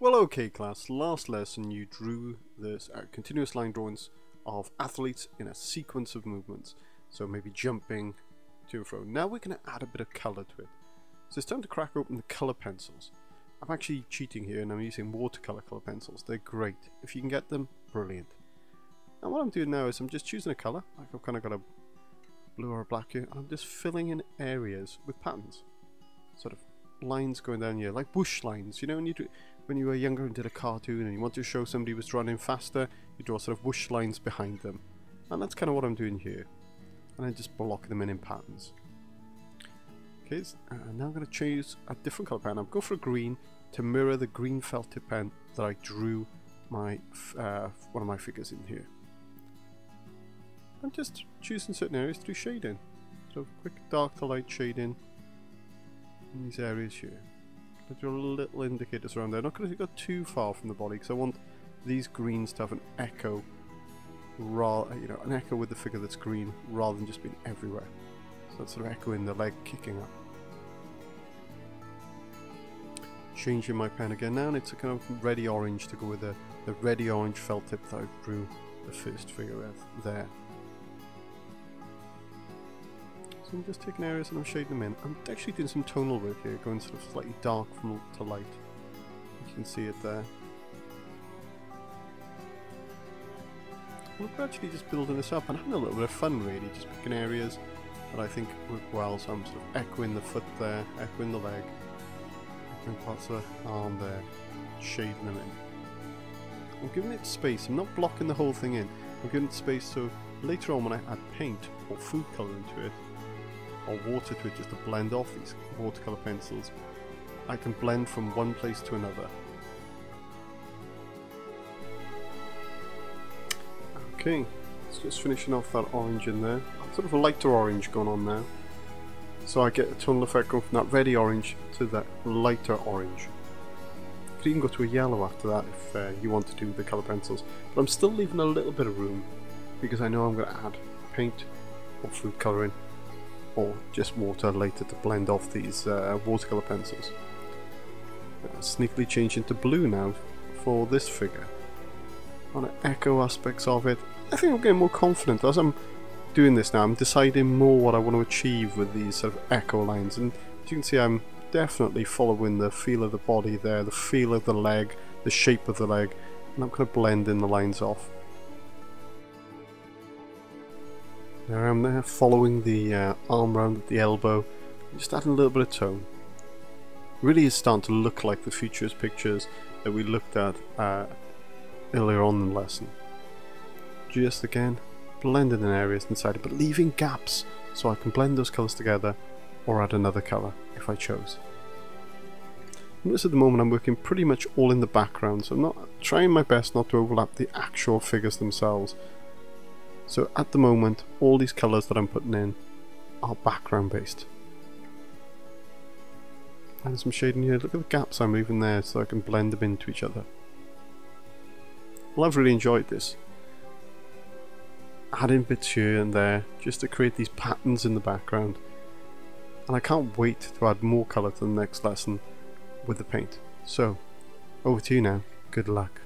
Well okay class, last lesson you drew this uh, continuous line drawings of athletes in a sequence of movements. So maybe jumping to and fro. Now we're going to add a bit of colour to it. So it's time to crack open the colour pencils. I'm actually cheating here and I'm using watercolour colour pencils. They're great. If you can get them, brilliant. And what I'm doing now is I'm just choosing a colour. Like I've kind of got a blue or a black here. And I'm just filling in areas with patterns. Sort of lines going down here, like bush lines. You know, when you do, when you were younger and did a cartoon and you want to show somebody was running faster, you draw sort of whoosh lines behind them. And that's kind of what I'm doing here. And I just block them in in patterns. Okay, so, uh, now I'm going to choose a different color pen. I'm going for a green to mirror the green felt tip pen that I drew my uh, one of my figures in here. I'm just choosing certain areas to do shading. So quick dark to light shading in these areas here. I draw little indicators around there. Not going to go too far from the body because I want these greens to have an echo, you know, an echo with the figure that's green rather than just being everywhere. So that's sort of echoing the leg kicking up. Changing my pen again now, and it's a kind of ready orange to go with the, the ready orange felt tip that I drew the first figure with there. So I'm just taking areas and I'm shading them in. I'm actually doing some tonal work here, going sort of slightly dark from to light. You can see it there. We're actually just building this up and having a little bit of fun really, just picking areas that I think work well. So I'm sort of echoing the foot there, echoing the leg, echoing parts of the arm there, shading them in. I'm giving it space, I'm not blocking the whole thing in. I'm giving it space so later on when I add paint or food colour into it, or water to it just to blend off these watercolour pencils, I can blend from one place to another. Okay, it's just finishing off that orange in there. Sort of a lighter orange going on now. So I get a tonal effect going from that ready orange to that lighter orange. You can even go to a yellow after that if uh, you want to do the colour pencils. But I'm still leaving a little bit of room because I know I'm going to add paint or food colouring or just water later to blend off these uh, watercolor pencils. Uh, sneakily change into blue now for this figure. On the echo aspects of it, I think I'm getting more confident as I'm doing this now. I'm deciding more what I want to achieve with these sort of echo lines, and as you can see, I'm definitely following the feel of the body there, the feel of the leg, the shape of the leg, and I'm going to blend in the lines off. There I am there, following the uh, arm round at the elbow, just adding a little bit of tone. Really is starting to look like the Futurist pictures that we looked at uh, earlier on in the lesson. Just again, blending in areas inside but leaving gaps so I can blend those colours together or add another colour if I chose. Notice at the moment I'm working pretty much all in the background, so I'm not trying my best not to overlap the actual figures themselves, so at the moment, all these colours that I'm putting in are background based. And some shading here, look at the gaps I'm leaving there so I can blend them into each other. Well I've really enjoyed this. Adding bits here and there just to create these patterns in the background. And I can't wait to add more colour to the next lesson with the paint. So, over to you now. Good luck.